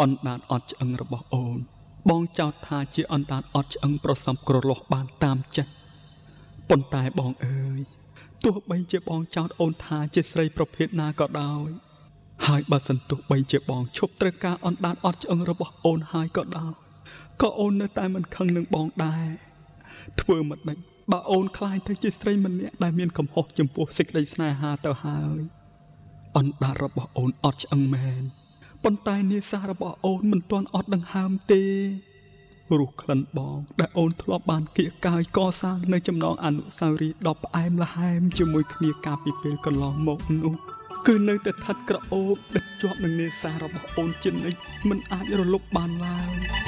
អណ្ដាតអត់ឆ្អឹងរបស់អូន បងចោទថាជាអណ្ដាតអត់ឆ្អឹងប្រសំក្រលាស់បានតាមចិត្តប៉ុន្តែបងអើយទោះបីជាបងចោទអូនថាជាស្រីប្រភេទណាក៏ដោយហើយបើសិនទោះបីជាបងឈប់ត្រូវការអណ្ដាតអត់ឆ្អឹងរបស់អូនហើយក៏ដោយក៏អូននៅតែមិនខឹងនឹងបងដែរធ្វើមិនដេចបើអូនខ្លាចទៅជាស្រីម្នាក់ដែលមានកំហុសចំពោះសេចក្តីស្នេហាទៅហើយអណ្ដាតរបស់អូនអត់ឆ្អឹងមែន ប៉ុន្តែនាសារបស់អូនមិនទាន់អត់ដង្ហើមទេរស់ក្លិនបងដែលអូនធ្លាប់បានគៀកកាយកសាងនៅចំណងអនុស្សាវរីយ៍ដ៏ផ្អែមល្ហែមជាមួយគ្នាកាលពីពេលកន្លងមកនោះគឺនៅតែស្ថិតក្រអូបដិតជាប់នឹងនេសារបស់អូនជានិច្ចមិនអាចរលុបបានឡើយ